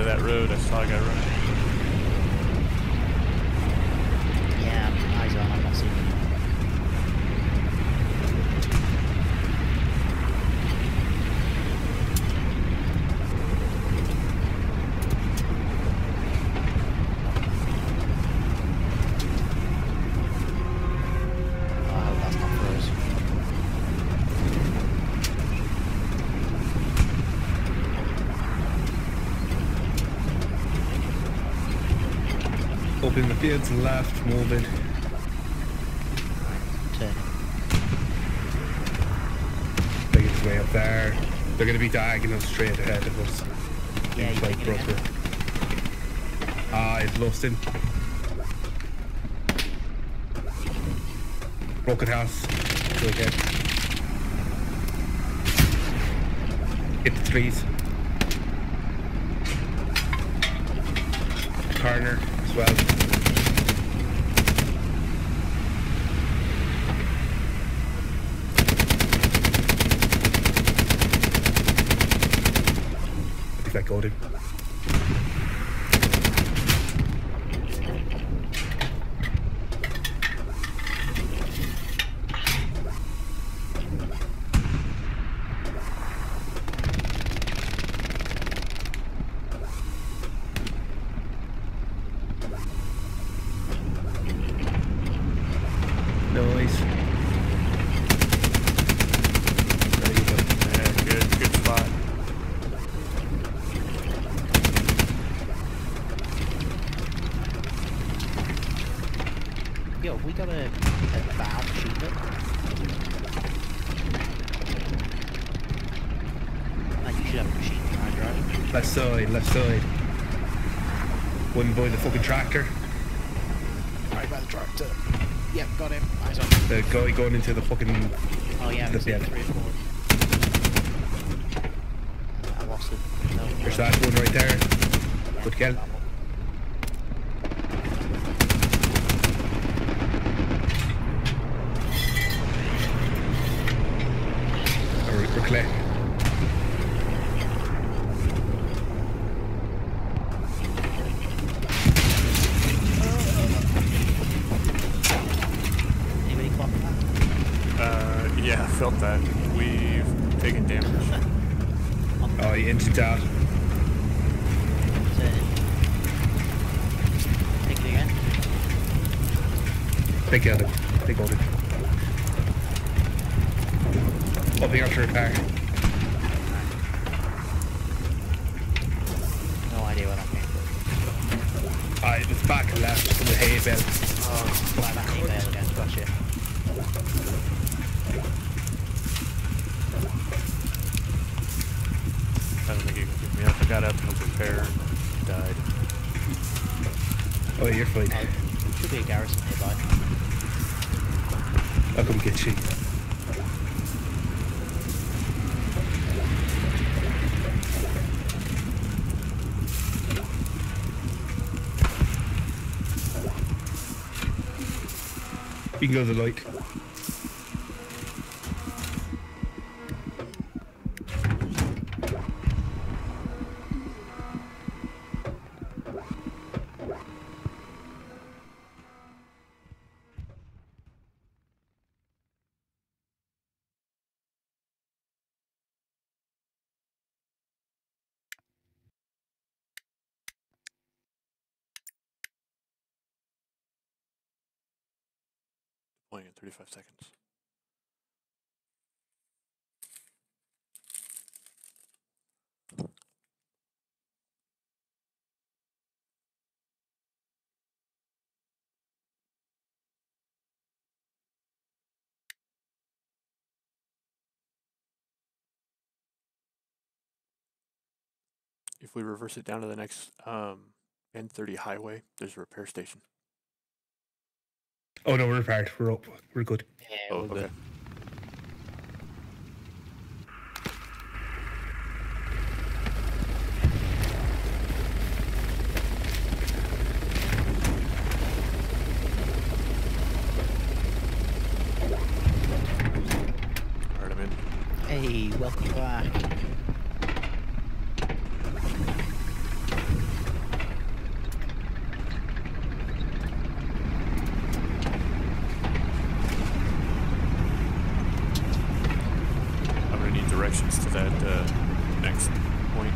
end of that road. I saw a guy running. Yeah, eyes on. I'm not seeing him. Oh, I hope that's not for us. Fields left, moving. Turning. Take his way up there. They're going to be diagonal straight ahead of us. Yeah, like think it again? Brunswick. Ah, I've lost him. Broken house. Go again. Hit the trees. Corner as well. I got him. Nice. There you go. Yeah, good, good spot. Yo, we got a, a bow machine gun. Like, you should have a machine gun, right? Left side, left side. One by the fucking tractor. Right by the tractor. Yep, got him. Eyes on. The guy going into the fucking. Oh yeah, The I'm three or four. I lost it. No, There's that one right there. Good kill. Or we're clear. Anybody clock that? Uh, yeah, I felt that. We've taken damage. Oh, he inches out. Take it again. Big other. Big other. Up here after a car. No idea where that came from. Ah, it was back left from the hay bale. Oh, back in there again. Gotcha. I don't think you can pick me up. I got up, no prepare, died. Oh, you're fine. Oh, should be a garrison nearby. I'll come get you. You can go to the light. Deploying in 35 seconds. If we reverse it down to the next um, N30 highway, there's a repair station. Oh no, we're repaired. We're up. We're good. Yeah, Oh, we're okay. good. at the next point?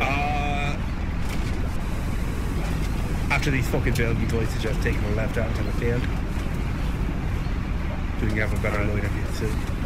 Uh, after these fucking Belgian have just taking a left out into the field, we have a better right. load of you too?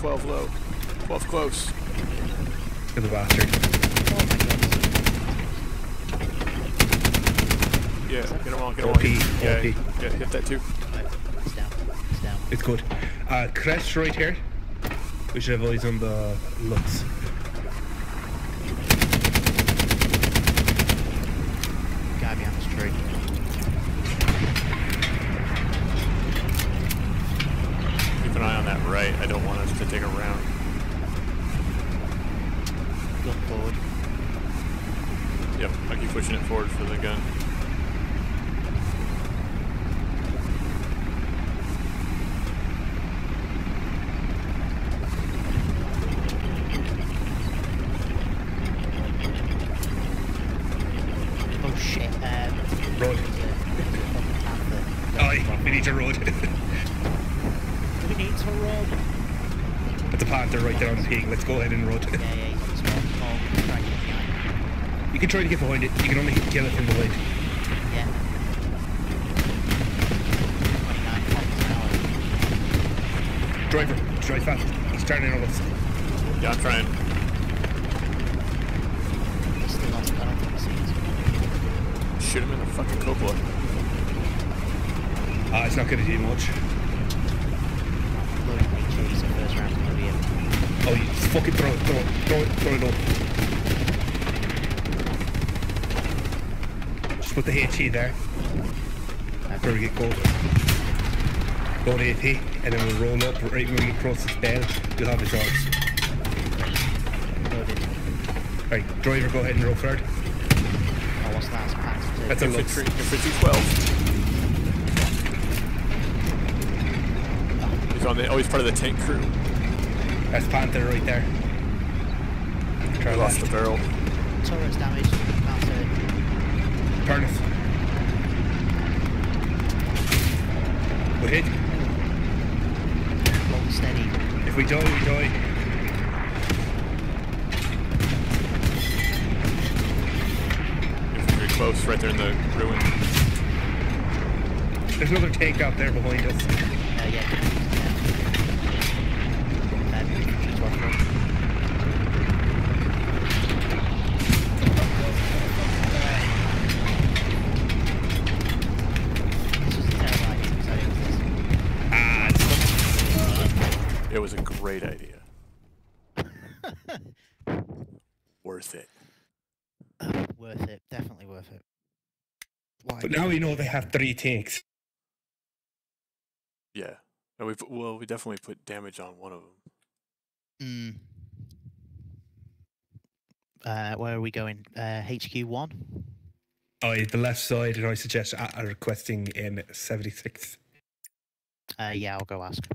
12, low. 12 close. To the bastard. Yeah, get him on, get him OP, on. Yeah, OP. yeah, hit that too. It's down. It's down. It's good. Uh crest right here. We should have eyes on the looks. Guy behind this tree. Keep an eye on that right. I don't want take a round. Gun forward. Yep, I keep pushing it forward for the gun. Oh shit. Um, Road. there's a, there's a fucking panther. Aye, we need a road. We need to run. That's a panther right there on the pig. Let's go ahead and road. Yeah, yeah, he's on the spot. Oh, try and get behind. You can try to get behind it. You can only kill it from behind. Yeah. 29 kilometers an hour. Driver, drive fast. He's turning on us. Yeah, I'm trying. He's still on, I don't think he sees. Shoot him in the fucking cupola. Ah, it's not going to do much. Loading HE, so first round's gonna be him. Oh, you just fucking throw it, throw it, throw it, throw it up. Just put the HE there. Where we get gold. Go to AP, and then we'll roll up right when we cross this bell. You'll have the shots. Alright, driver, go ahead and roll third. Oh, what's that? It's That's a look. Infantry, infantry 12. He's on the, oh, he's part of the tank crew. That's Panther right there. Try We lost the barrel. Turret's damaged. Panther. Turn us. We hit. Hold steady. If we die, we die. Infantry close, right there in the ruin. There's another tank out there behind us. Uh, yeah. Um, infantry's one front. This was a terrible idea, because I didn't do this. Ah, it's It was a great idea. Worth it. worth it. Definitely worth it. Why? But now we know they have three tanks. Yeah. And we well, we definitely put damage on one of them. Mm. Uh, where are we going? Uh, HQ one. Oh, yeah, the left side, and I suggest uh, uh, requesting in 76. Uh, yeah, I'll go ask.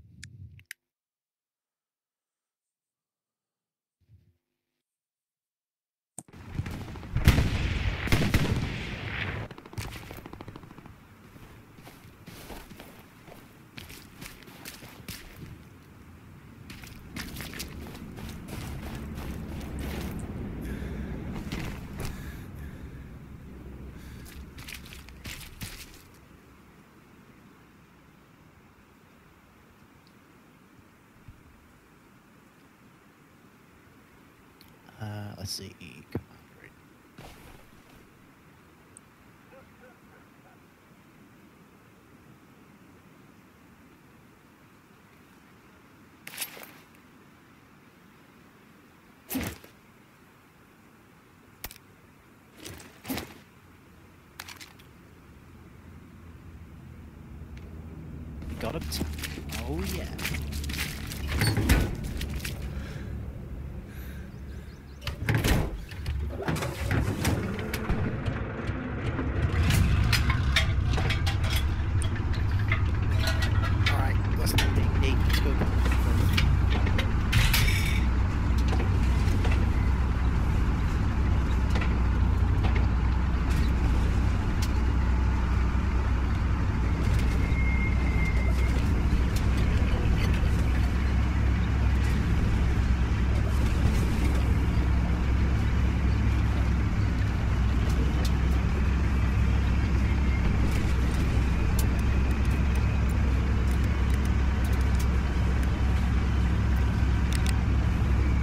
See. Command rate. Got it. Oh yeah. Alright, let's go. Hey, let's go.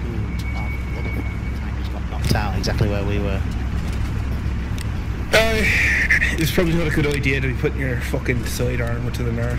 Ooh, our little tank just got knocked out exactly where we were. Uh, it's probably not a good idea to be putting your fucking side armor to the north.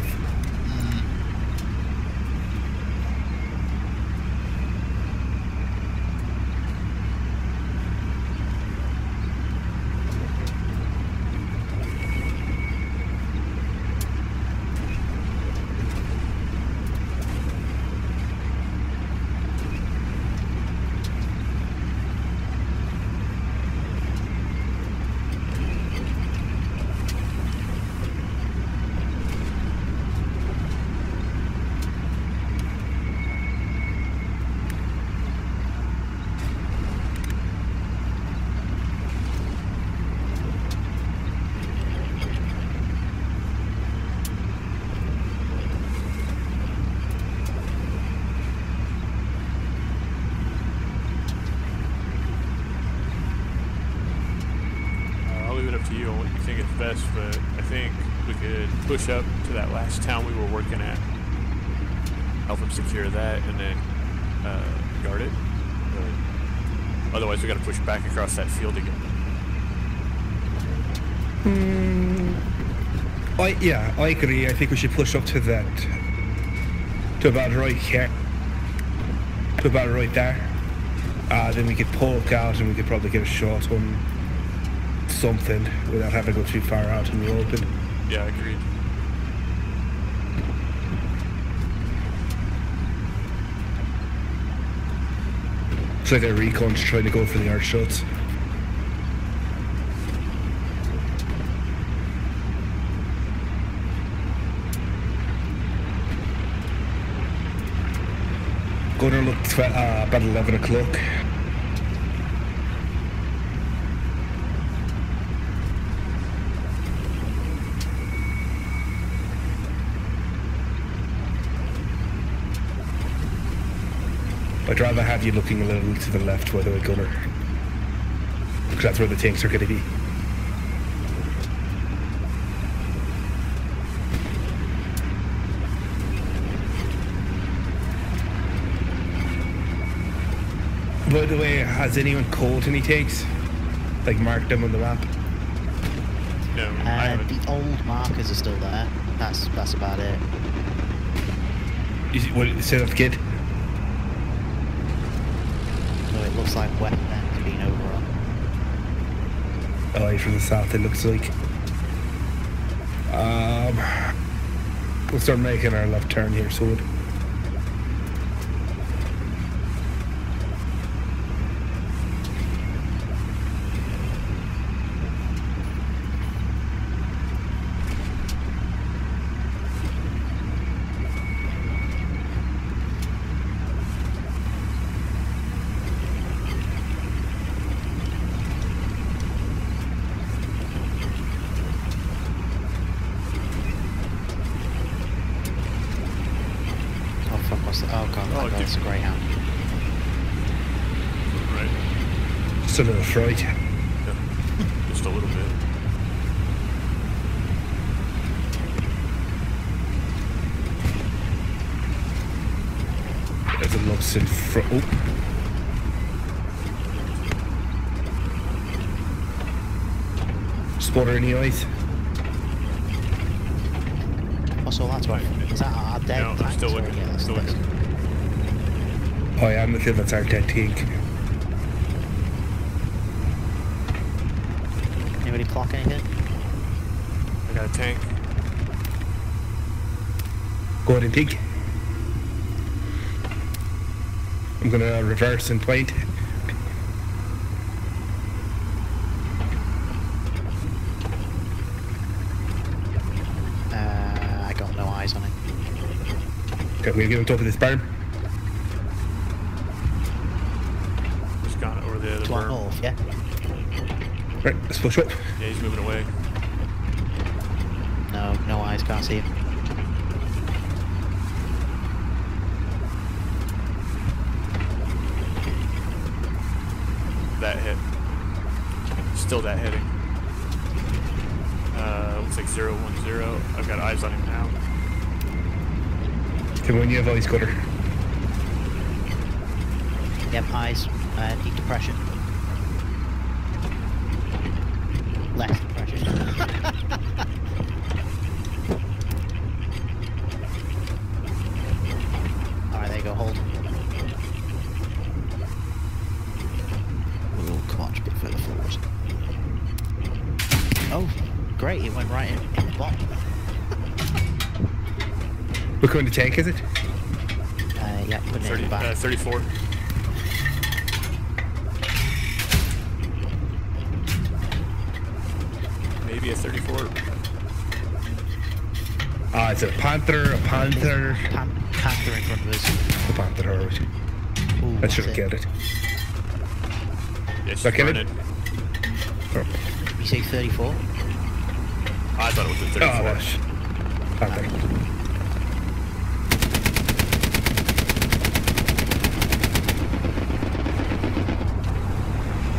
Uh, I'll leave it up to you on what you think is best, but I think we could push up to that last town we were working at, help them secure that, and then uh, guard it. Otherwise, we got to push back across that field again. I yeah, I agree. I think we should push up to that to about right here. To about right there. Uh, then we could poke out and we could probably get a shot on something without having to go too far out in the open. Yeah, agreed. Like their recon's trying to go for the arch shots. Gonna look tw- uh, about 11 o'clock. I'd rather have you looking a little to the left where the gunner. Because that's where the tanks are going to be. By the way, has anyone called any tanks? Like marked them on the map? No, I Uh, haven't. the old markers are still there. That's that's about it. Is it, what, say that again? So it looks like West Bend's been overrun. Oh, he's from the south, it looks like. Um, we'll start making our left turn here soon. Oh fuck! What's the, oh god, Oh, a greyhound. Right. Still a little fright. Yeah. Just a little bit. As it looks in front. Oh. Spotter the eyes? What's all that about? Is that our dead No, I'm still looking, Yeah, still that's- looking. Oh ja, natürlich, das that's our der Tick. Anybody clock anything? I got a tank. Go ahead and dig. I'm gonna reverse and plate. Uh, I got no eyes on it. Okay, we're gonna go top of this barn. Right, let's push up. Yeah, he's moving away. No, no eyes, can't see him. That hit. Still that hitting. Uh, looks like zero one zero. I've got eyes on him now. Come on, you have eyes, cutter. Yep, eyes. Uh, deep depression. Less depression. Alright, there you go, hold. Come on, just a bit further forward. Oh, great, it went right in, in the bottom. What kind of tank is it? Uh, yeah, put it in the back. uh, 34. Maybe a 34. A panther, a panther, Pan- Panther in front of us. a panther, alright. Ooh, That should have it. killed it. Yeah, she's That kill it? Oh, You say 34? I thought it was a 34. oh gosh. Panther.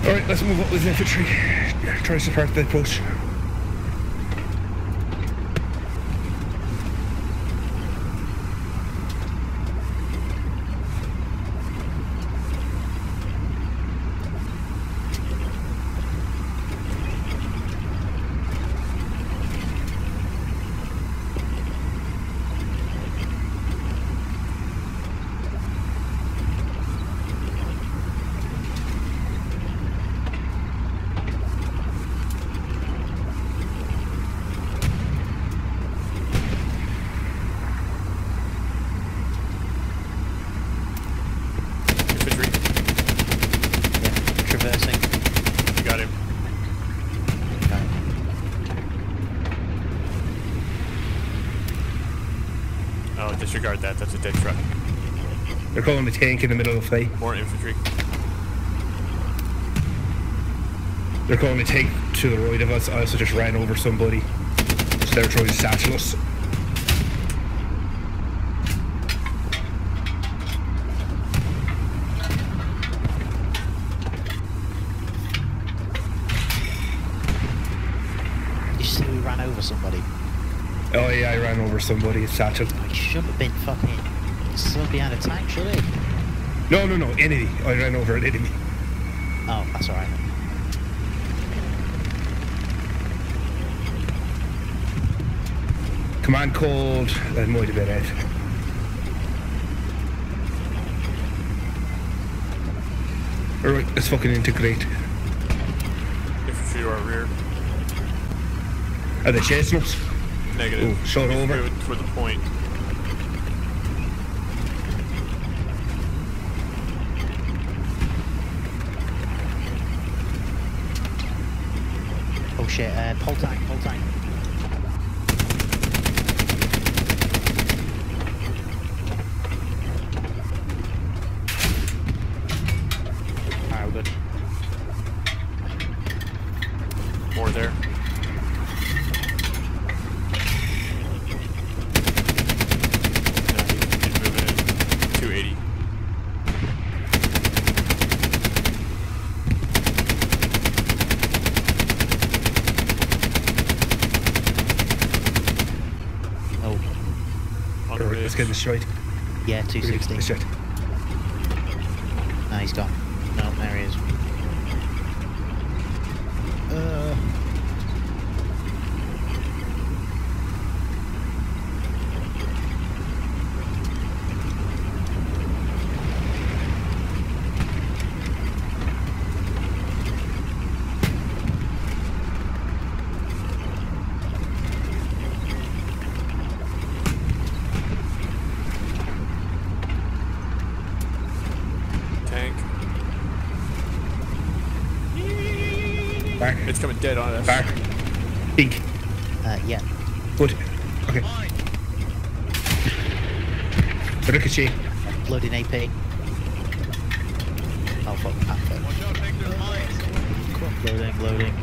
Alright, let's move up with the infantry. Try to support the push. Infantry. Yeah, traversing. You got him. Okay. Oh, disregard that. That's a dead truck. They're calling a tank in the middle of the fight. More infantry. They're calling a tank to the right of us. I also just ran over somebody. So they're trying to satchel us. You see we ran over somebody? Oh yeah, I ran over somebody. Satchel. Oh, I shouldn't have been fucking still behind a tank, should he? No, no, no. Enemy. I ran over an enemy. Oh, that's alright. Command called. That might have been it. Alright, let's fucking integrate. Infantry to our rear. Are they chasing us? Negative. Ooh, shot over. For the point. Shit, uh, pull tank, 360. Shit. It's coming dead on us. Bar. Pink. Uh, yeah. Good. Okay. Ricochet. Loading AP. Oh fuck, Panther. Loading, loading,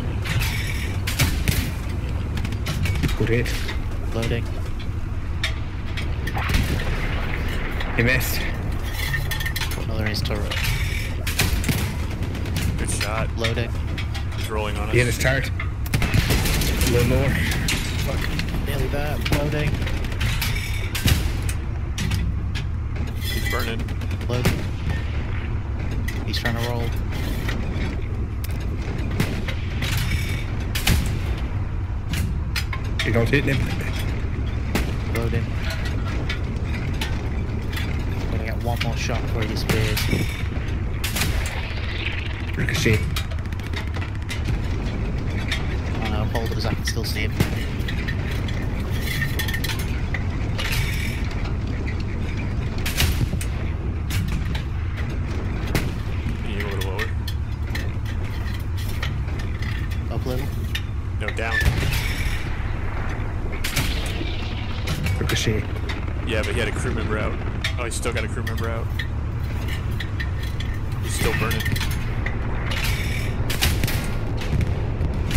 Good hit. loading. He missed. Another in his turret. Good shot. Loading. He's rolling on us. He hit his tart. A little lower. Nearly there. Loading. He's burning. Loading. He's trying to roll. You don't hit him. Loading. I'm gonna get one more shot before he disappears. Ricochet. Hold it as I can still see him. Can you get a little lower? Up a little. No, down. Ricochet. Yeah, but he had a crew member out. Oh, he's still got a crew member out. He's still burning.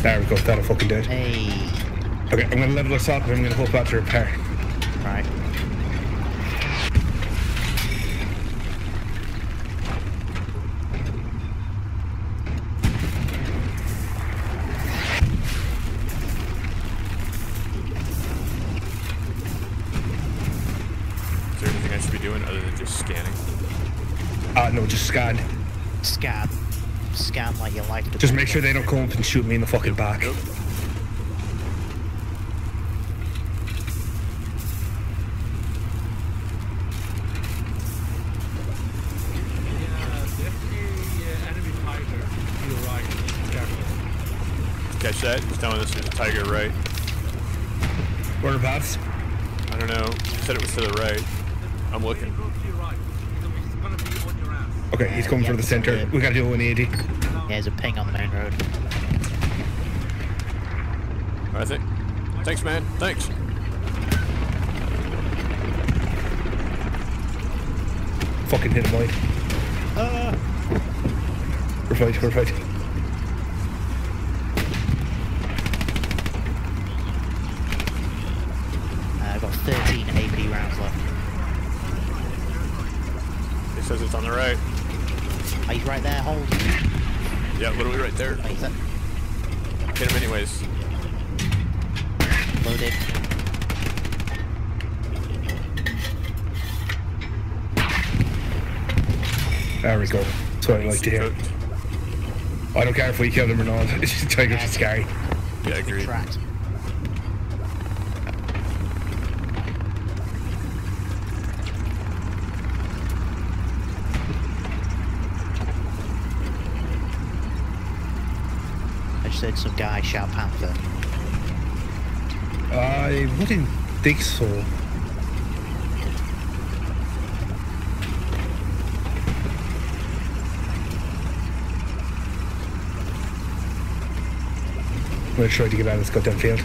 There we go. That'll fucking do it. Hey. Okay, I'm gonna level us up and I'm gonna hope out to repair. Right. Is there anything I should be doing other than just scanning? Ah, no, just scan. Scan. Scan like your life. Just make sure they don't come up and shoot me in the fucking back. Nope. Yeah, definitely uh, enemy tiger. to your right. Careful. Catch that? He's telling us there's a tiger right. Whereabouts? I don't know. He said it was to the right. I'm looking. close to your right. So he's gonna be on your ass. Okay, he's coming Yeah, for the center. yeah. We gotta do a 180. Yeah, there's a ping on the main road. I think. Thanks, man. Thanks. Fucking hit him, Mike. Ah! We're fight, we're fight. Uh, I've got 13 AP rounds left. He says it's on the right. Oh, he's right there, hold. Yeah, literally right there. Wait, is that Hit him anyways. loaded? There we go. That's what I like to hear. Cooked. I don't care if we kill him or not. It's just Tiger's just scary. Yeah, I Been agree. Heard some guy shout Panther. I wouldn't think so. I'm gonna try to get out of this goddamn field.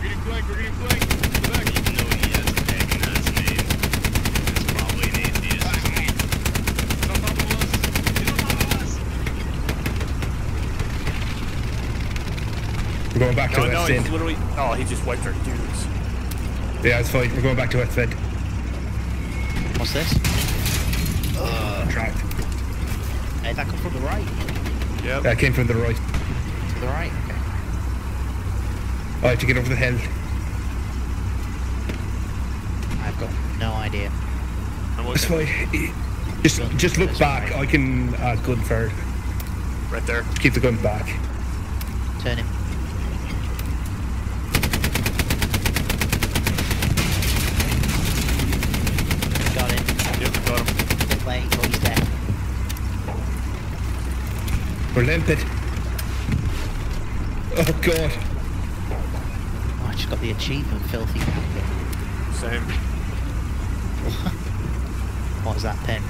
Getting flanked, we're getting flanked. Back. He's on top of us. He's on top of us. We're going back to No, no, West he's End. literally. Oh, he just wiped our dudes. Yeah, it's fine. We're going back to West Bend. What's this? Uh, Tracked. Hey, that come from the right. Yeah. That came from the right. To the right. Okay. I have to get over the hill. I've got no idea. I'm fine. Just, just look back. I can add gun for Right there. keep the gun back. Turn him. We're limpid. Oh god. Oh, I just got the achievement, filthy packet. Same. What is that pick?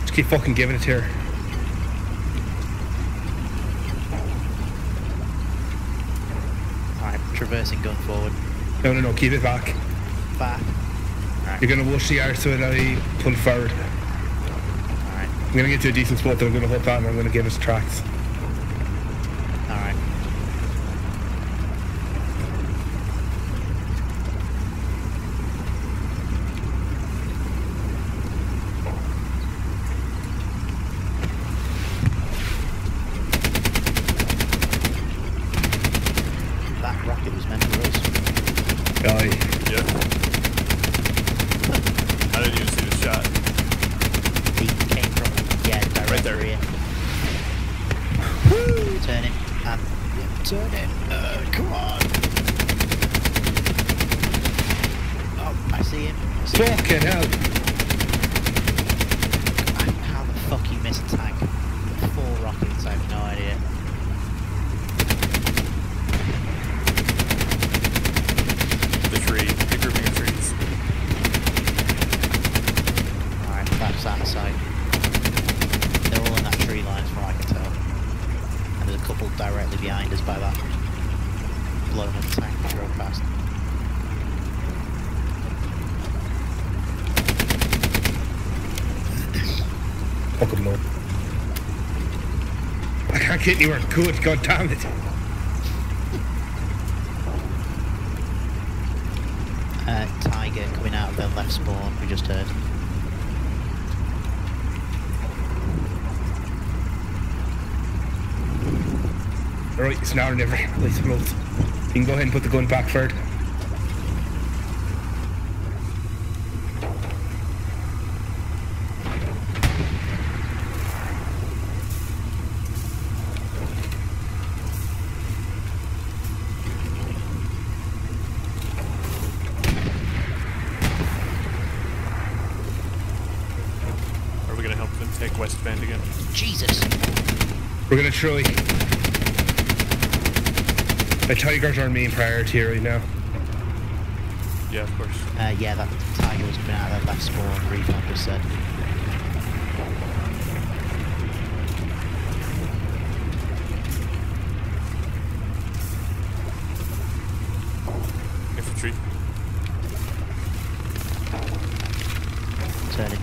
Just keep fucking giving it to her. Alright, traversing going forward. No, no, no, keep it back. Back. Alright, You're gonna wash the arse so that I pull forward. I'm gonna get to a decent spot that I'm gonna hop on and I'm gonna give us tracks. alright. That rocket was meant for us. Aye. Yeah. I didn't even see the shot. He came from, yeah, direct Right there. rear. Turn him. And, yeah, turn him. Uh, come on. Oh, I see him. See. Fucking hell. How the fuck you missed a tank? Four rockets, I have no idea. The tree. The grouping of trees. Alright, that's out of sight. They're all in that tree line from what I can tell. And there's a couple directly behind us by that blown up tank we drove past. Fucking low. Get anywhere good, god damn it. Uh, Tiger coming out of the left spawn, we just heard. Alright, it's now or never. Let's. You can go ahead and put the gun back forward. Are we gonna help them take West Bend again? Jesus! We're gonna try. The tigers are our main priority right now. Yeah, of course. Uh, yeah, that Tiger was coming out of their left spawn, Refund just said. Infantry. Turning.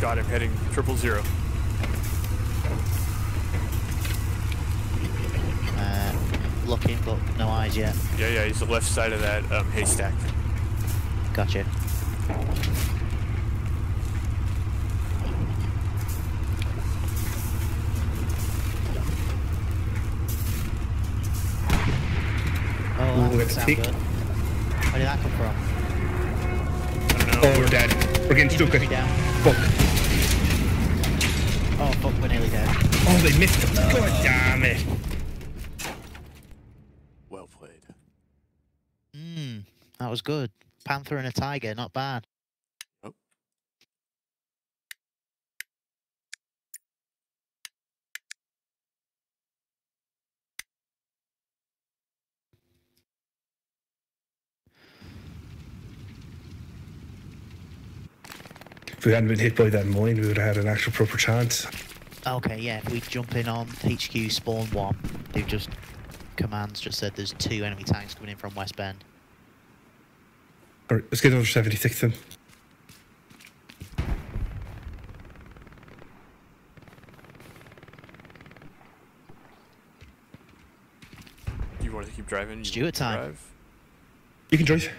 Got him heading triple zero. Uh, looking, but no eyes yet. Yeah, yeah, he's the left side of that um, haystack. Gotcha. Oh, Ooh, that let's sound take- good. Where did that come from? I don't know. Oh, we're dead. We're getting stuck. Infantry down. Fuck. Oh fuck, we're nearly dead. Oh, they missed us. God damn it. Well played. Hmm, that was good. Panther and a tiger, not bad. Oh. If we hadn't been hit by that mine, we would have had an actual proper chance. Okay, yeah, if we jump in on HQ spawn one, they've just commands just said there's two enemy tanks coming in from West Bend. Alright, let's get over 76 then. You want to keep driving? You Stuart time. Drive? You can drive.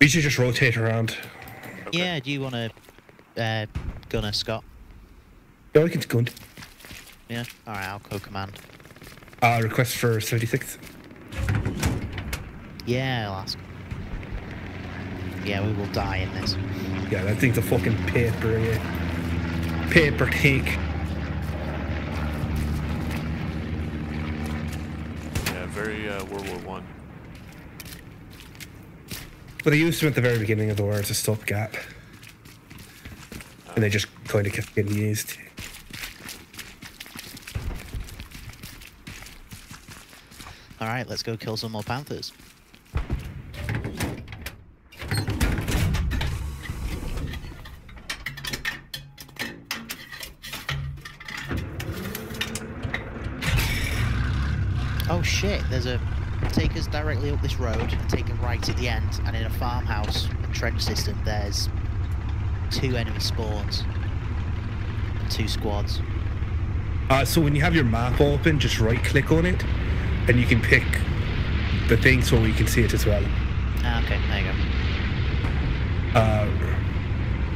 We should just rotate around. Okay. Yeah, do you want to uh, gunner Scott? No, I can second. Yeah, alright, I'll co-command. Uh, request for 36th. Yeah, I'll ask. Yeah, we will die in this. Yeah, that thing's a fucking paper, yeah. Paper cake. Yeah, very uh, World War One. But they used them at the very beginning of the war as a stopgap. And they just kind of kept getting used. Alright, let's go kill some more panthers. Oh shit, there's a take us directly up this road and take a right at the end and in a farmhouse and trench system there's two enemy spawns two squads. Uh, so when you have your map open, just right click on it, and you can pick the thing so we can see it as well. Ah, okay, there you go. Uh,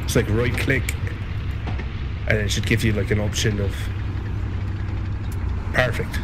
it's like right click, and it should give you like an option of. Perfect.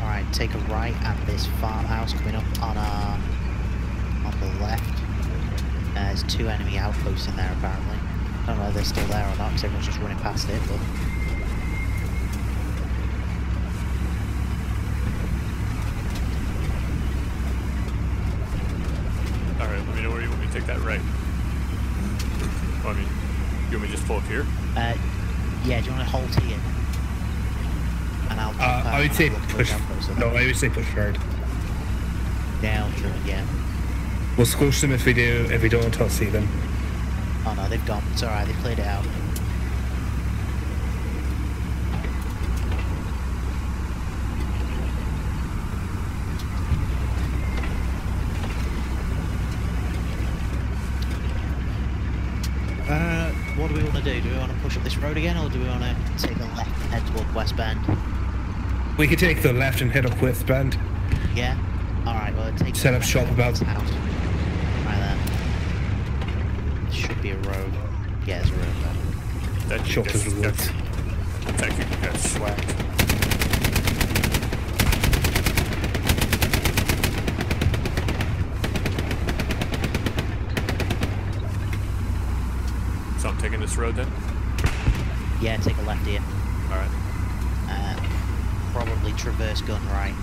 Alright, take a right at this farmhouse coming up on our on the left. There's two enemy outposts in there apparently. I don't know if they're still there or not because everyone's just running past it, but All right, let me know where you want me to take that right. Oh, I mean, you want me to just pull up here? uh, yeah, do you want to hold here? And I'll jump Uh, out I would say have a look at push. No, I would say push forward. Down, sure, yeah. We'll squash them if we do. If we don't, I'll see them. Oh no, they've gone. It's alright, they've played it out. Uh, what do we want to do? Do we want to push up this road again, or do we want to take a left and head toward West Bend? We could take the left and head up West Bend. Yeah. All right. Well, take Set up shop about- this house. Right there. Should be a road. Yeah, there's a road there. That Shot that's, through the that's, that's actually got swacked. So I'm taking this road then? Yeah, take a left here. All right. Uh, probably traverse gun right.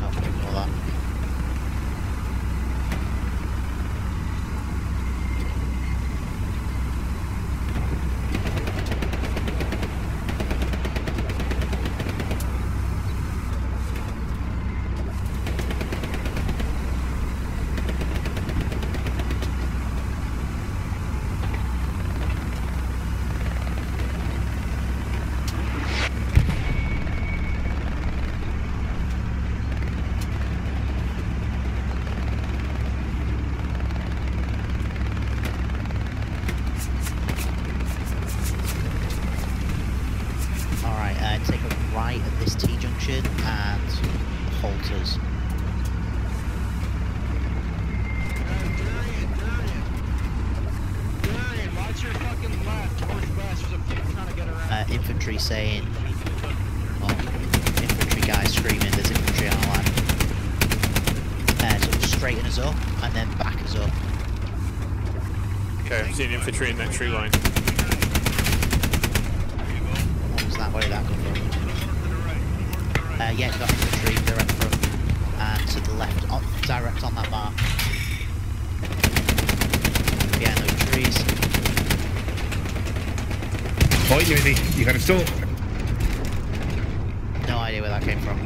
Oh, ignore that. Alright, uh, take a right at this T-junction ammunition and halters. Darian, Darian. Darian, watch your fucking left. Northwest. There's a few trying to get around. Uh, infantry saying, well, infantry guys screaming, there's infantry on our line. Uh, so straighten us up and then back us up. Okay, I'm seeing infantry in that tree line. What was that? Where did that come from? Uh, yeah, got infantry direct front and to the left, on, direct on that mark. Behind those trees. Point you, you got it still. No idea where that came from.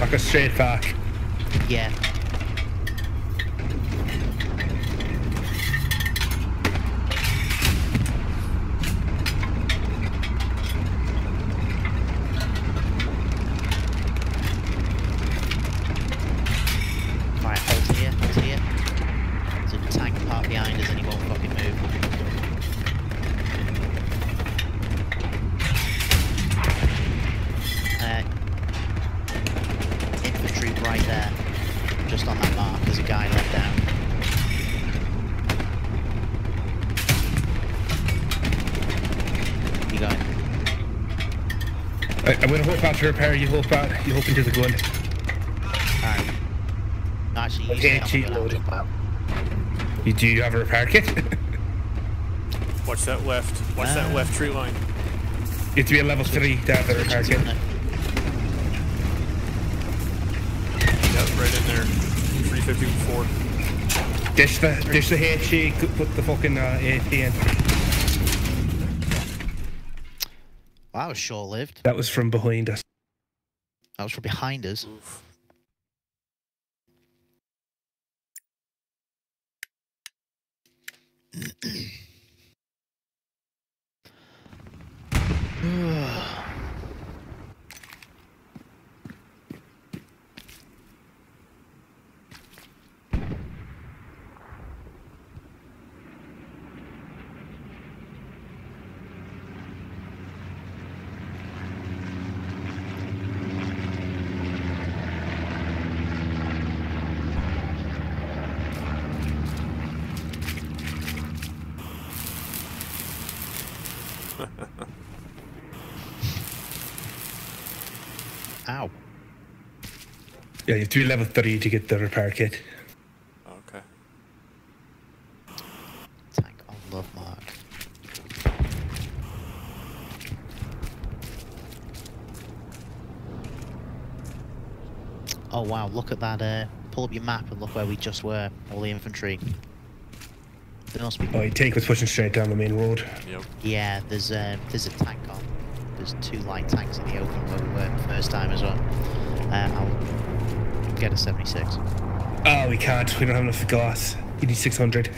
Back us straight back. Yeah. To repair. You hope out. You hope into the gun. Alright. No, actually, you Okay, stay on the cheat gun, I'll load. jump out. You do you have a repair kit? Watch that left. Watch that Ah. lect tree line. you have to be a level three to have the repair Switch kit. Yep, right in there. 354. Dish the dish the HE. Put the fucking uh, AP in. Well, that was short-lived. That was from behind us. That from behind us. Oof. Yeah, you have to be level 30 to get the repair kit. Okay. Tank on love mark. Oh wow, look at that, uh, pull up your map and look where we just were, all the infantry. There must be, Oh, your tank was pushing straight down the main road. Yep. yeah, there's, uh, there's a tank on. There's two light tanks in the open where we were the first time as well. Uh, I'll get a 76. Oh, we can't. We don't have enough glass. You need 600.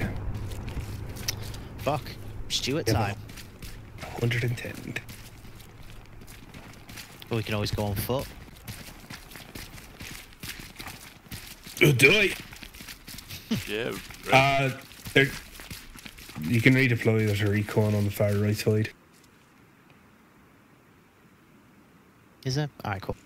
Fuck, Stuart Yeah, time. 110. But we can always go on foot. Oh, do I? Yeah. Right. Uh, there, you can redeploy. There's a recon on the far right side. Is there? Alright, cool.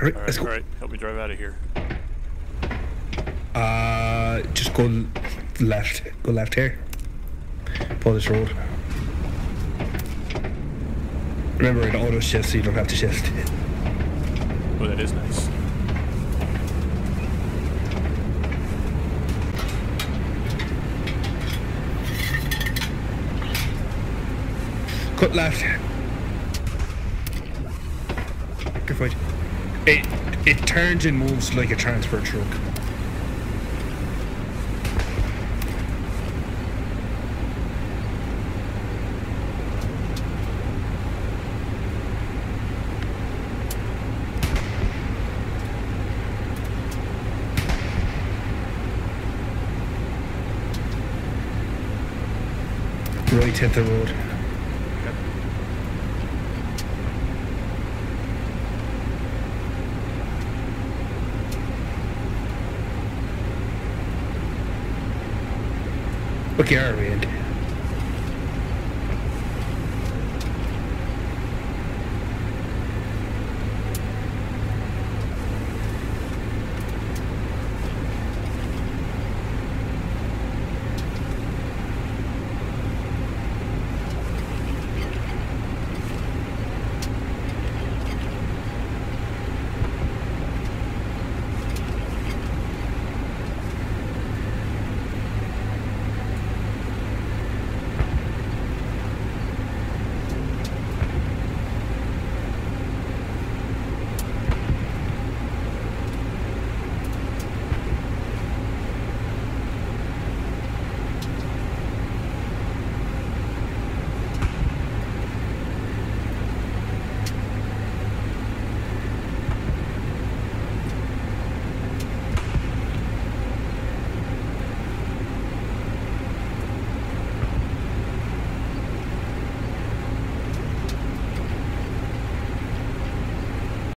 Right, all let's go. all right. Help me drive out of here. Uh, just go left. Go left here. Pull this road. Remember, it auto shifts, so you don't have to shift. Oh, that is nice. Cut left. Good fight. It it turns and moves like a transfer truck. Right hit the road. Are we in?